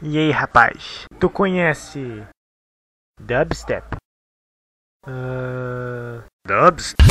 E aí, rapaz? Tu conhece dubstep? Ah. Uh... Dubstep?